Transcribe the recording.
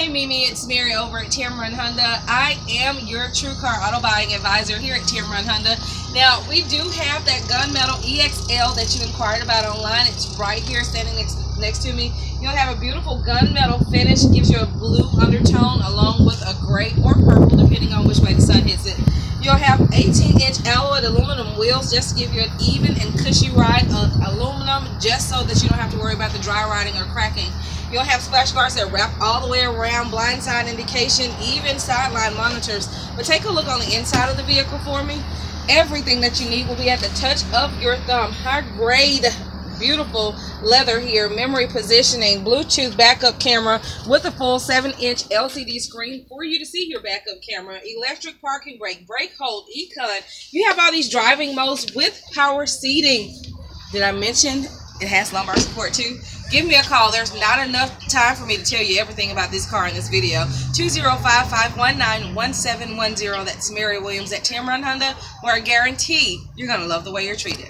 Hey Mimi, it's Mary over at Tameron Honda. I am your TrueCar auto buying advisor here at Tameron Honda. Now, we do have that gunmetal EXL that you inquired about online. It's right here standing next, next to me. You'll have a beautiful gunmetal finish. Gives you a blue undertone along with a gray or purple depending on which way the sun hits it. You'll have 18-inch alloyed aluminum wheels just to give you an even and cushy ride of aluminum just so that you don't have to worry about the dry riding or cracking. You'll have splash guards that wrap all the way around, blind side indication, even sideline monitors. But take a look on the inside of the vehicle for me. Everything that you need will be at the touch of your thumb. High grade, beautiful leather here, memory positioning, Bluetooth backup camera with a full 7-inch LCD screen for you to see your backup camera, electric parking brake, brake hold, Econ. You have all these driving modes with power seating. Did I mention it has lumbar support too? Give me a call. There's not enough time for me to tell you everything about this car in this video. 205-519-1710. That's Mary Williams at Tameron Honda, where I guarantee you're going to love the way you're treated.